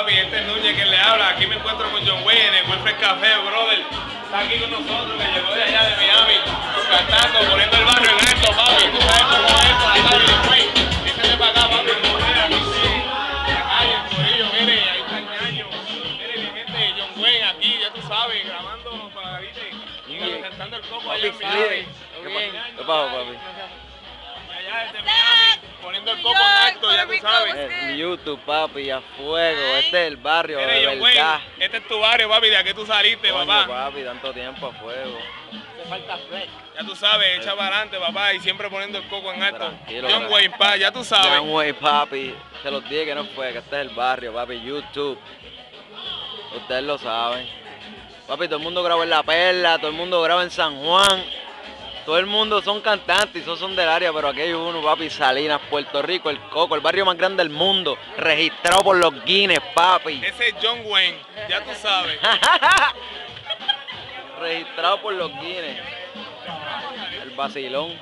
papi, este es Núñez que le habla. Aquí me encuentro con John Wayne en el Wilfred Café, brother. Está aquí con nosotros, que llegó de allá de Miami, cantando, poniendo el barrio en alto, papi. Tú sabes cómo es esto, la calle, John Wayne. Dísele para acá, papi, mira, aquí sí. La calle, el corillo, mire, ahí está el ñaño. Mire, mi gente, John Wayne aquí, ya tú sabes, grabando para, y cantando el coco allá en Miami. ¿Qué pa- qué pasó, papi? Allá desde Miami, poniendo el coco en ya tú sabes. YouTube, papi, a fuego. Este es el barrio, Mire, de John verdad. Wayne, este es tu barrio, papi, de aquí tú saliste, Coño, papá. papi, tanto tiempo a fuego. Ya tú sabes, echa para adelante, papá, y siempre poniendo el coco en alto. Tranquilo, John. Wayne, pa, ya tú sabes. Young Way, papi. Se los dije que no fue, que este es el barrio, papi. YouTube. Ustedes lo saben. Papi, todo el mundo graba en La Perla, todo el mundo graba en San Juan. Todo el mundo son cantantes y son del área, pero aquí hay uno, papi, Salinas, Puerto Rico, el Coco, el barrio más grande del mundo, registrado por los Guinness, papi. Ese es John Wayne, ya tú sabes. registrado por los Guinness. El vacilón.